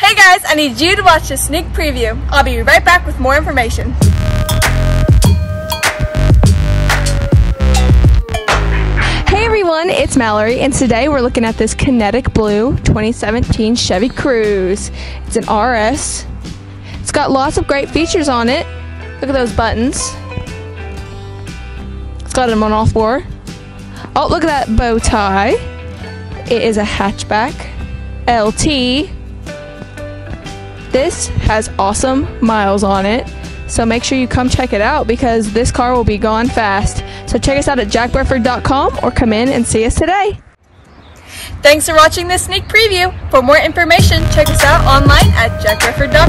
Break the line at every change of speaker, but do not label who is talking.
Hey guys, I need you to watch this sneak preview. I'll be right back with more information. Hey everyone, it's Mallory, and today we're looking at this Kinetic Blue 2017 Chevy Cruze. It's an RS. It's got lots of great features on it. Look at those buttons. It's got them on all four. Oh, look at that bow tie. It is a hatchback. LT. This has awesome miles on it. So make sure you come check it out because this car will be gone fast. So check us out at jackburford.com or come in and see us today. Thanks for watching this sneak preview. For more information, check us out online at jackburford.com.